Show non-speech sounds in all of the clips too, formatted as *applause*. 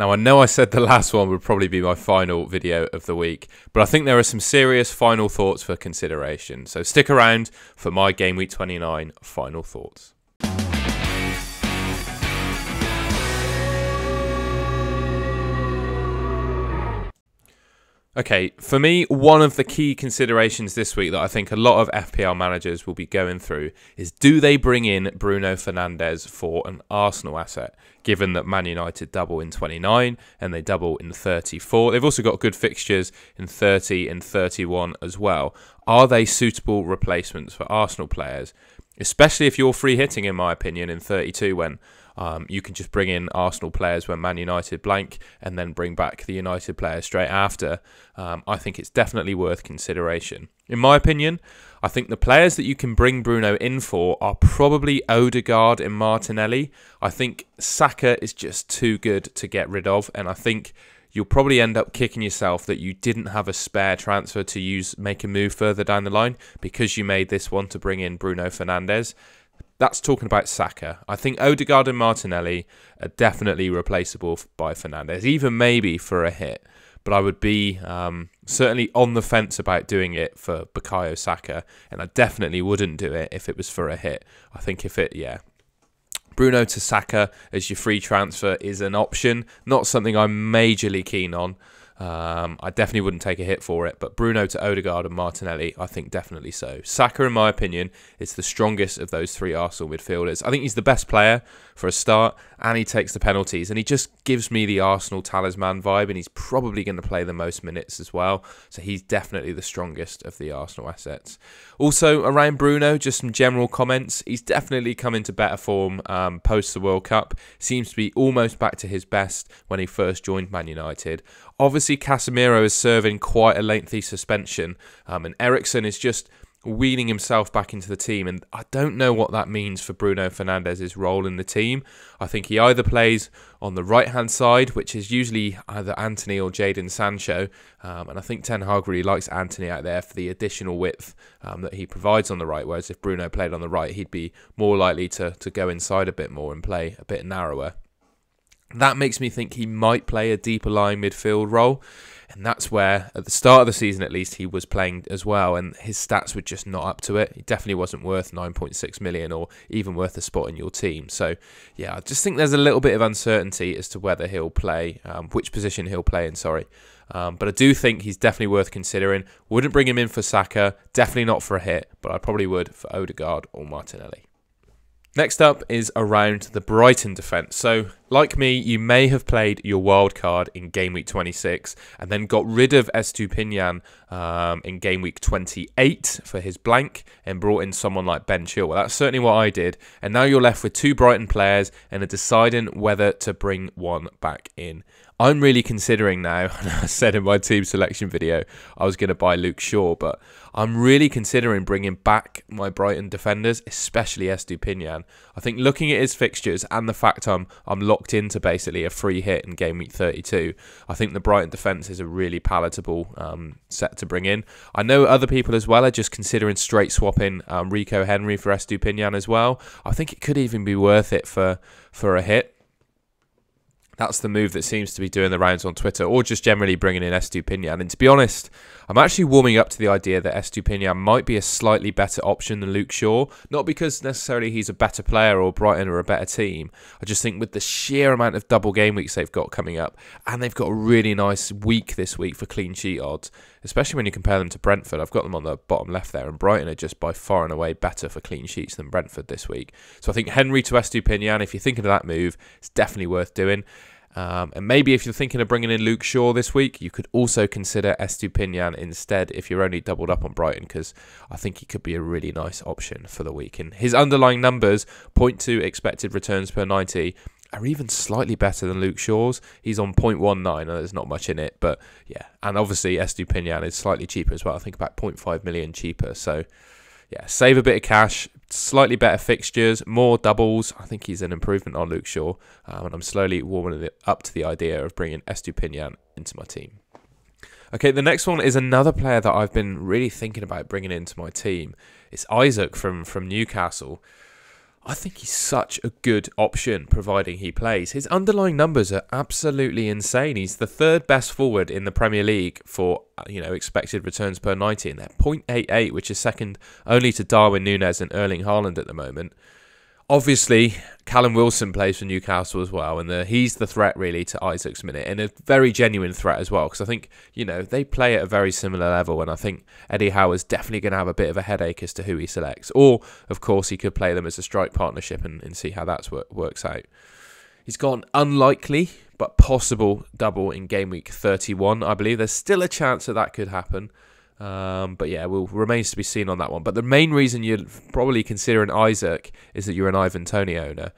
Now, I know I said the last one would probably be my final video of the week, but I think there are some serious final thoughts for consideration. So stick around for my Game Week 29 final thoughts. Okay, for me, one of the key considerations this week that I think a lot of FPL managers will be going through is do they bring in Bruno Fernandes for an Arsenal asset, given that Man United double in 29 and they double in 34? They've also got good fixtures in 30 and 31 as well. Are they suitable replacements for Arsenal players? Especially if you're free hitting, in my opinion, in 32 when um, you can just bring in Arsenal players when Man United blank and then bring back the United players straight after. Um, I think it's definitely worth consideration. In my opinion, I think the players that you can bring Bruno in for are probably Odegaard and Martinelli. I think Saka is just too good to get rid of, and I think you'll probably end up kicking yourself that you didn't have a spare transfer to use make a move further down the line because you made this one to bring in Bruno Fernandes. That's talking about Saka. I think Odegaard and Martinelli are definitely replaceable by Fernandes, even maybe for a hit. But I would be um, certainly on the fence about doing it for Bukayo Saka, and I definitely wouldn't do it if it was for a hit. I think if it, yeah, Bruno to Saka as your free transfer is an option, not something I'm majorly keen on. Um, I definitely wouldn't take a hit for it, but Bruno to Odegaard and Martinelli, I think definitely so. Saka, in my opinion, is the strongest of those three Arsenal midfielders. I think he's the best player for a start, and he takes the penalties, and he just gives me the Arsenal talisman vibe, and he's probably going to play the most minutes as well. So he's definitely the strongest of the Arsenal assets. Also, around Bruno, just some general comments. He's definitely come into better form um, post the World Cup. Seems to be almost back to his best when he first joined Man United. Obviously, Casemiro is serving quite a lengthy suspension, um, and Eriksen is just weaning himself back into the team. And I don't know what that means for Bruno Fernandes's role in the team. I think he either plays on the right hand side, which is usually either Antony or Jadon Sancho. Um, and I think Ten Hag really likes Antony out there for the additional width um, that he provides on the right. Whereas if Bruno played on the right, he'd be more likely to, to go inside a bit more and play a bit narrower. That makes me think he might play a deeper line midfield role. And that's where, at the start of the season at least, he was playing as well, and his stats were just not up to it. He definitely wasn't worth 9.6 million or even worth a spot in your team. So, yeah, I just think there's a little bit of uncertainty as to whether he'll play, um, which position he'll play in, sorry. Um, but I do think he's definitely worth considering. Wouldn't bring him in for Saka, definitely not for a hit, but I probably would for Odegaard or Martinelli. Next up is around the Brighton defence. So, like me, you may have played your wild card in game week 26 and then got rid of Estupiñán um, in game week 28 for his blank and brought in someone like Ben Chilwell. That's certainly what I did. And now you're left with two Brighton players and are deciding whether to bring one back in. I'm really considering now, *laughs* and I said in my team selection video, I was going to buy Luke Shaw, but I'm really considering bringing back my Brighton defenders, especially Estupiñán. I think looking at his fixtures and the fact I'm I'm locked into basically a free hit in game week 32, I think the Brighton defence is a really palatable um, set to bring in. I know other people as well are just considering straight swapping um, Rico Henry for Estupiñán as well. I think it could even be worth it for for a hit that's the move that seems to be doing the rounds on Twitter, or just generally bringing in Estupiñán. And to be honest, I'm actually warming up to the idea that Estupiñán might be a slightly better option than Luke Shaw. Not because necessarily he's a better player or Brighton are a better team. I just think with the sheer amount of double game weeks they've got coming up, and they've got a really nice week this week for clean sheet odds, especially when you compare them to Brentford. I've got them on the bottom left there, and Brighton are just by far and away better for clean sheets than Brentford this week. So I think Henry to Estupiñán, if you're thinking of that move, it's definitely worth doing. Um, and maybe if you're thinking of bringing in Luke Shaw this week, you could also consider Estupiñán instead if you're only doubled up on Brighton, because I think he could be a really nice option for the week. And his underlying numbers point to expected returns per 90 are even slightly better than Luke Shaw's. He's on 0.19, and there's not much in it, but yeah. And obviously, Estupiñán is slightly cheaper as well. I think about 0.5 million cheaper. So yeah, save a bit of cash, slightly better fixtures, more doubles. I think he's an improvement on Luke Shaw, um, and I'm slowly warming up to the idea of bringing Estupiñán into my team. Okay, the next one is another player that I've been really thinking about bringing into my team. It's Isak from from Newcastle. I think he's such a good option providing he plays. His underlying numbers are absolutely insane. He's the third best forward in the Premier League for uh, you know expected returns per 90 and they're 0.88 which is second only to Darwin Nunez and Erling Haaland at the moment obviously Callum Wilson plays for Newcastle as well, and the, he's the threat really to Isak's minute, and a very genuine threat as well. Because I think you know they play at a very similar level, and I think Eddie Howe is definitely going to have a bit of a headache as to who he selects. Or of course he could play them as a strike partnership and, and see how that works out. He's got an unlikely but possible double in game week 31. I believe there's still a chance that that could happen. Um, but yeah, will remains to be seen on that one. But the main reason you'd probably consider an Isak is that you're an Ivan Toney owner.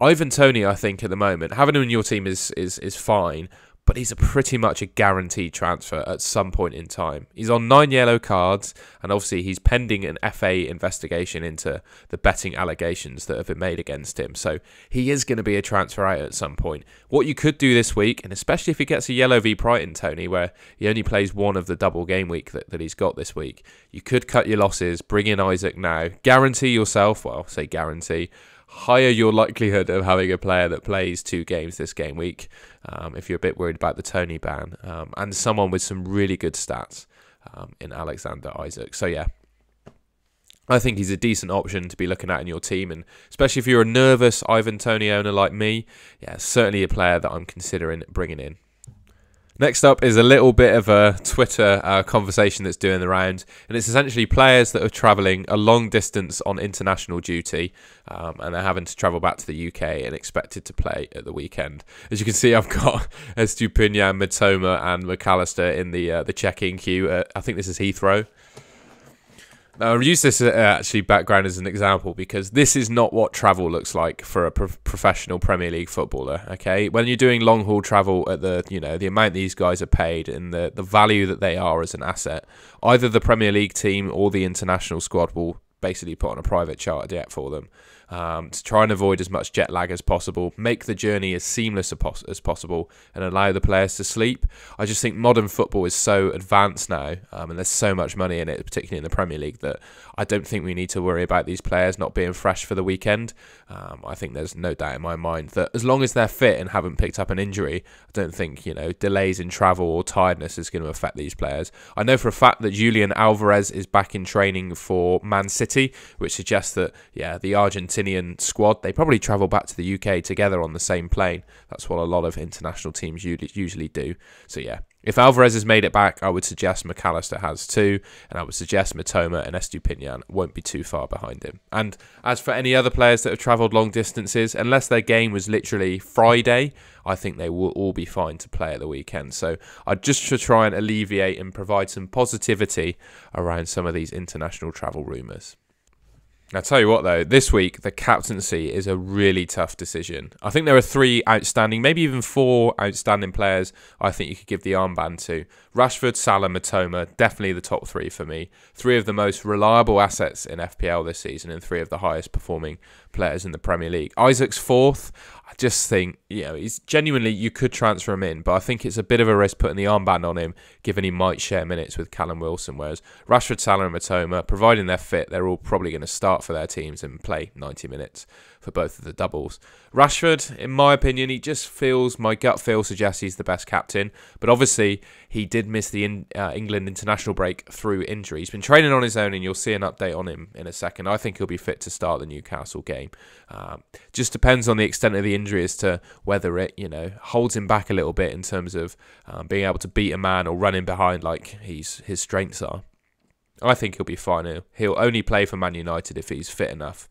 Ivan Toney, I think, at the moment, having him in your team is is is fine but he's a pretty much a guaranteed transfer at some point in time. He's on nine yellow cards, and obviously he's pending an FA investigation into the betting allegations that have been made against him. So he is going to be a transfer out at some point. What you could do this week, and especially if he gets a yellow v Brighton, Toney, where he only plays one of the double game week that, that he's got this week, you could cut your losses, bring in Isak now, guarantee yourself, well, say guarantee, higher your likelihood of having a player that plays two games this game week um, if you're a bit worried about the Toney ban, um, and someone with some really good stats um, in Alexander Isak. So, yeah. I think he's a decent option to be looking at in your team, and especially if you're a nervous Ivan Toney owner like me, yeah, certainly a player that I'm considering bringing in. Next up is a little bit of a Twitter uh, conversation that's doing the round, and it's essentially players that are travelling a long distance on international duty, um, and they're having to travel back to the UK and expected to play at the weekend. As you can see, I've got *laughs* Estupiñán, Mitoma, and Mac Allister in the uh, the check-in queue. Uh, I think this is Heathrow. I'll use this uh, actually background as an example because this is not what travel looks like for a pro- professional Premier League footballer. Okay, when you're doing long haul travel at the you know the amount these guys are paid and the the value that they are as an asset, either the Premier League team or the international squad will basically put on a private charter jet for them um, to try and avoid as much jet lag as possible, make the journey as seamless as possible, and allow the players to sleep. I just think modern football is so advanced now, um, and there's so much money in it, particularly in the Premier League, that I don't think we need to worry about these players not being fresh for the weekend. Um, I think there's no doubt in my mind that as long as they're fit and haven't picked up an injury, I don't think you know delays in travel or tiredness is going to affect these players. I know for a fact that Julian Alvarez is back in training for Man City, which suggests that yeah, the Argentine Argentinian squad, they probably travel back to the UK together on the same plane. That's what a lot of international teams usually do. So yeah, if Alvarez has made it back, I would suggest Mac Allister has too, and I would suggest Mitoma and Estupiñán won't be too far behind him. And as for any other players that have travelled long distances, unless their game was literally Friday, I think they will all be fine to play at the weekend. So I just to try and alleviate and provide some positivity around some of these international travel rumours. I tell you what, though, this week the captaincy is a really tough decision. I think there are three outstanding, maybe even four outstanding players I think you could give the armband to. Rashford, Salah, Mitoma, definitely the top three for me. Three of the most reliable assets in FPL this season and three of the highest performing players in the Premier League. Isak's fourth. Just think, you know, he's genuinely, you could transfer him in, but I think it's a bit of a risk putting the armband on him, given he might share minutes with Callum Wilson. Whereas Rashford, Salah, and Mitoma, providing they're fit, they're all probably going to start for their teams and play 90 minutes for both of the doubles. Rashford, in my opinion, he just feels, my gut feel suggests he's the best captain, but obviously he did miss the in, uh, England international break through injury. He's been training on his own, and you'll see an update on him in a second. I think he'll be fit to start the Newcastle game. Um, just depends on the extent of the injury as to whether it, you know, holds him back a little bit in terms of um, being able to beat a man or running behind like he's his strengths are. I think he'll be fine. He'll only play for Man United if he's fit enough.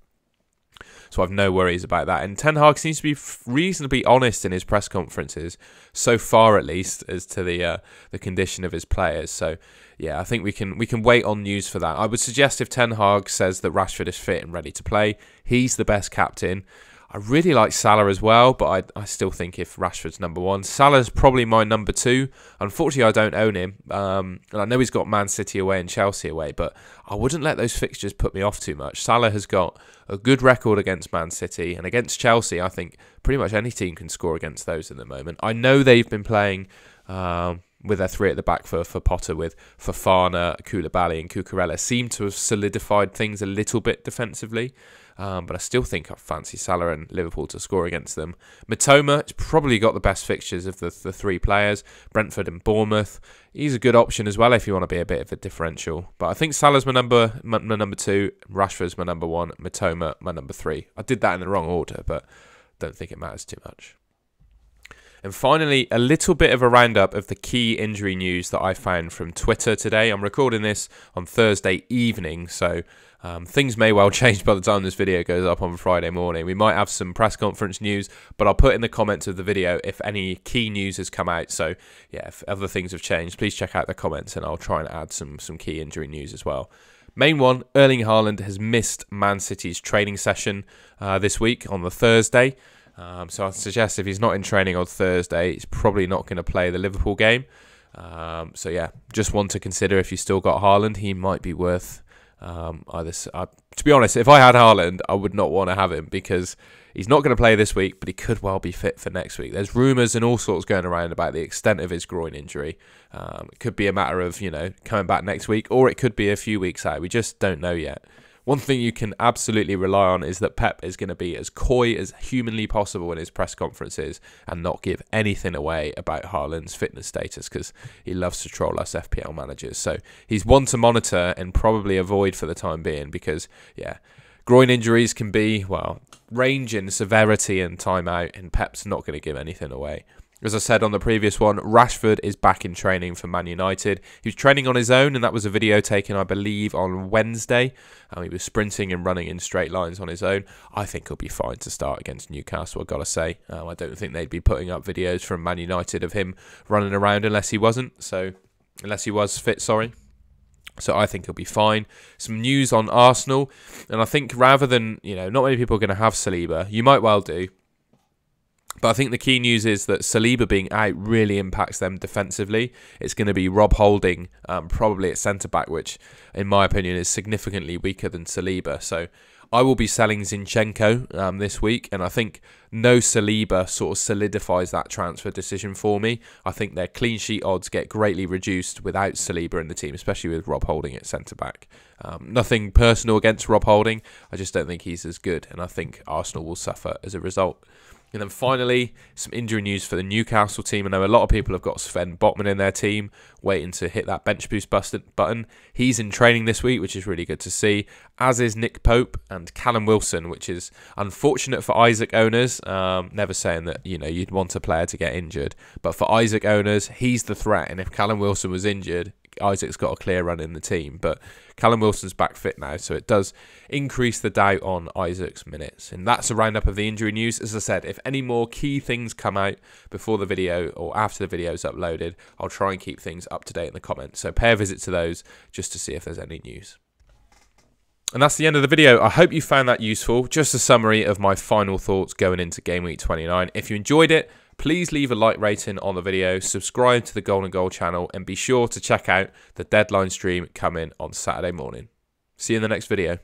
So I've no worries about that. And Ten Hag seems to be reasonably honest in his press conferences, so far at least, as to the uh, the condition of his players. So yeah, I think we can we can wait on news for that. I would suggest if Ten Hag says that Rashford is fit and ready to play, he's the best captain. I really like Salah as well, but I, I still think if Rashford's number one, Salah's probably my number two. Unfortunately, I don't own him. Um, and I know he's got Man City away and Chelsea away, but I wouldn't let those fixtures put me off too much. Salah has got a good record against Man City and against Chelsea. I think pretty much any team can score against those at the moment. I know they've been playing. Um, with their three at the back for, for Potter with Fofana, Koulibaly and Cucurella seem to have solidified things a little bit defensively. Um, but I still think I fancy Salah and Liverpool to score against them. Mitoma has probably got the best fixtures of the, the three players, Brentford and Bournemouth. He's a good option as well if you want to be a bit of a differential. But I think Salah's my number, my, my number two, Rashford's my number one, Mitoma my number three. I did that in the wrong order, but don't think it matters too much. And finally, a little bit of a roundup of the key injury news that I found from Twitter today. I'm recording this on Thursday evening, so um, things may well *laughs* change by the time this video goes up on Friday morning. We might have some press conference news, but I'll put in the comments of the video if any key news has come out. So, yeah, if other things have changed, please check out the comments and I'll try and add some, some key injury news as well. Main one, Erling Haaland has missed Man City's training session uh, this week on the Thursday. Um, so I suggest if he's not in training on Thursday, he's probably not going to play the Liverpool game. Um, so yeah, just one to consider if you still got Haaland, he might be worth um, either. Uh, to be honest, if I had Haaland, I would not want to have him because he's not going to play this week, but he could well be fit for next week. There's rumours and all sorts going around about the extent of his groin injury. Um, it could be a matter of you know coming back next week, or it could be a few weeks out. We just don't know yet. One thing you can absolutely rely on is that Pep is going to be as coy as humanly possible in his press conferences and not give anything away about Haaland's fitness status because he loves to troll us FPL managers. So he's one to monitor and probably avoid for the time being because, yeah, groin injuries can be, well, range in severity and time out, and Pep's not going to give anything away. As I said on the previous one, Rashford is back in training for Man United. He was training on his own, and that was a video taken, I believe, on Wednesday. Um, he was sprinting and running in straight lines on his own. I think he'll be fine to start against Newcastle, I've got to say. Um, I don't think they'd be putting up videos from Man United of him running around unless he wasn't. So, unless he was fit, sorry. So I think he'll be fine. Some news on Arsenal, and I think rather than you know, not many people are going to have Saliba. You might well do. But I think the key news is that Saliba being out really impacts them defensively. It's going to be Rob Holding, um, probably at centre back, which, in my opinion, is significantly weaker than Saliba. So I will be selling Zinchenko um, this week, and I think no Saliba sort of solidifies that transfer decision for me. I think their clean sheet odds get greatly reduced without Saliba in the team, especially with Rob Holding at centre back. Um, nothing personal against Rob Holding, I just don't think he's as good, and I think Arsenal will suffer as a result. And then finally, some injury news for the Newcastle team. I know a lot of people have got Sven Botman in their team, waiting to hit that bench boost button. He's in training this week, which is really good to see, as is Nick Pope and Callum Wilson, which is unfortunate for Isak owners. Um, never saying that, you know, you'd want a player to get injured. But for Isak owners, he's the threat. And if Callum Wilson was injured, Isak's got a clear run in the team. But Callum Wilson's back fit now, so it does increase the doubt on Isak's minutes. And that's a roundup of the injury news. As I said, if any more key things come out before the video or after the video is uploaded, I'll try and keep things up to date in the comments. So pay a visit to those just to see if there's any news. And that's the end of the video. I hope you found that useful. Just a summary of my final thoughts going into Game Week 29. If you enjoyed it, please leave a like rating on the video, subscribe to the Golden Goal channel, and be sure to check out the deadline stream coming on Saturday morning. See you in the next video.